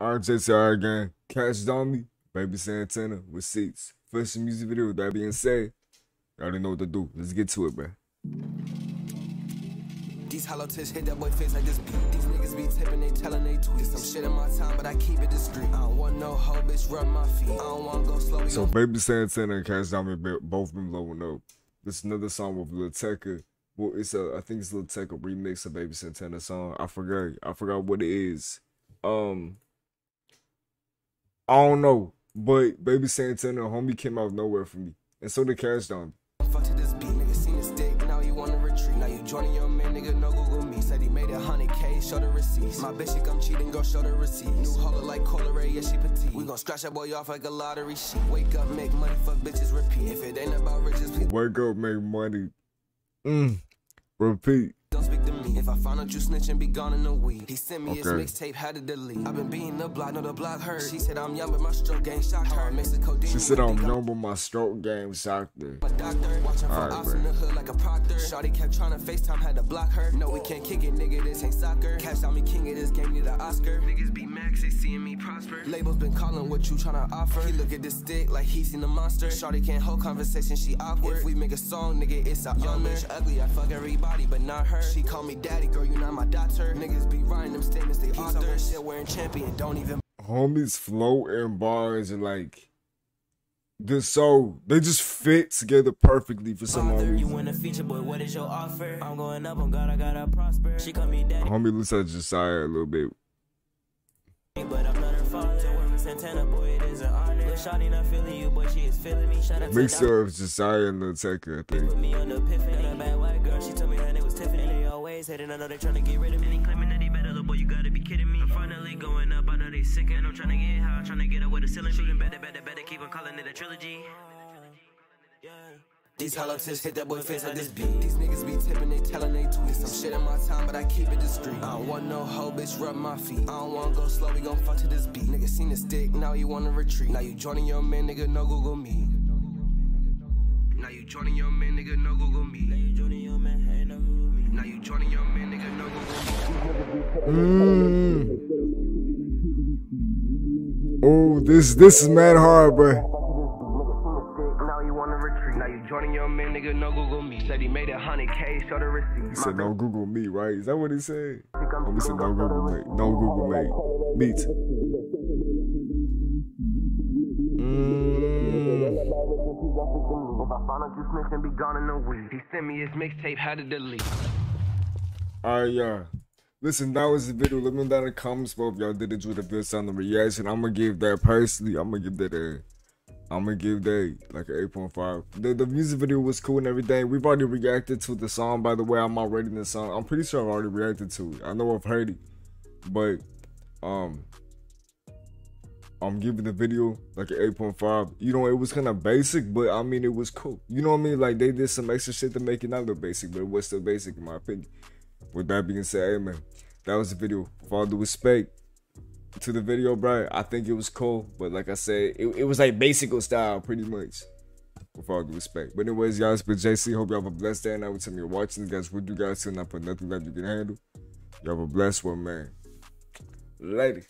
RJTR again. Kashdami, Baby Santana with seats. First music video, with that being said, you already know what to do. Let's get to it, bro. These hollow tips hit that boy face like this beat. These niggas be tipping, they telling they tweet. Some shit in my time, but I keep it discreet. I don't want no hoe bitch rub my feet. I don't want go slow. So Baby Santana and Kashdami both been blowing up. This is another song with Lil Tecca. Well, it's a I think it's Lil Tecca remix of Baby Santana song. I forgot. I forgot what it is. Um, I don't know, but Baby Santana, homie came out of nowhere for me, and so did Kashdami. Fuck to this beat, nigga seen the stick, now you wanna retreat. Now you joining your man, nigga, no Google me. Said he made a hundred K, show the receipts. My bitch, she come cheating, go show the receipts. New holler like yeah, she petite. We gon' scratch that boy off like a lottery sheet. Wake up, make money, fuck bitches, repeat. If it ain't about riches, please. Wake up, make money. Mm. Repeat. Don't speak to me. If I find out you snitching, be gone in a week. He sent me okay. his mixtape, had to delete. I've been beating the block, no the block hurt. She said I'm young, but my stroke game shocked her. Mexico She said I'm young, but my stroke game shocked her. My doctor, watching for right, ops in the hood like a proctor. Shawty kept trying to FaceTime, had to block her. No, we can't kick it, nigga, this ain't soccer. Kashdami king of this game, need an Oscar. Niggas be max, they seeing me prosper. Labels been calling what you trying to offer. He look at this stick like he seen the monster. Shawty can't hold conversation, she awkward. If we make a song, nigga, it's a young bitch ugly. I fuck everybody, but not her. She call me daddy, girl, you not my daughter. Niggas be writing them statements, they author. Shit wearing champion, don't even. Homies flow and bars and like. This so they just fit together perfectly for some reason. You want a feature, boy? What is your offer? I'm going up on God, I gotta prosper. She call me daddy. Homie looks like Josiah a little bit. But I'm not her father. Santana, boy, it is an honor. But Shawty not feeling you, boy, she is feeling me. Shout out of Josiah and Lil Tecca, I think. Put me on the epiphany. A bad white girl, she told me her name was always hating, I know they trying to get rid of me. And claiming that he better, little boy, you gotta be kidding me. I'm finally going up, I know they sick, and I'm trying to get high, trying to get up with the ceiling. Shooting better, better, better, keep on calling it a trilogy. These hollow tips hit that boy face like this beat. These niggas be tipping, they telling they tweet. Some shit in my time, but I keep it discreet. I don't want no hoe bitch rub my feet. I don't wanna go slow, we gon' fuck to this beat. Nigga seen the stick, now you wanna retreat. Now you joining your man, nigga, no Google me. Now you joining your man, nigga, no Google me. Now you joining your man, hey, no Google me. Now you joining your man, nigga, no Google me. Mm. Oh, this this is mad hard, bro. Now you joining your man, nigga, no Google me. Said he made a hundred K, show the receipt. He said no Google me, right? Is that what he said? Oh, he said no Google me. No Google me. Meet. If I find out you snitching, be gone in a week. He sent me his mixtape, had to delete. Alright, y'all. Listen, that was the video. Let me know down in the comments below if y'all did enjoy the video sound the reaction. I'm gonna give that personally, I'm gonna give that a I'm gonna give that like an 8.5. The, the music video was cool and everything. We've already reacted to the song, by the way. I'm already in the song. I'm pretty sure I've already reacted to it. I know I've heard it, but um, I'm giving the video like an 8.5. You know, it was kind of basic, but I mean, it was cool. You know what I mean? Like they did some extra shit to make it not look basic, but it was still basic in my opinion. With that being said, hey man, that was the video. For all due respect, to the video, bro. I think it was cool, but like I said, it, it was like basic style, pretty much. With all due respect. But anyways, y'all, it's been JC. Hope you have a blessed day. And i every time you're watching guys, what you guys still not put nothing that you can handle. Y'all have a blessed one, man. Lady.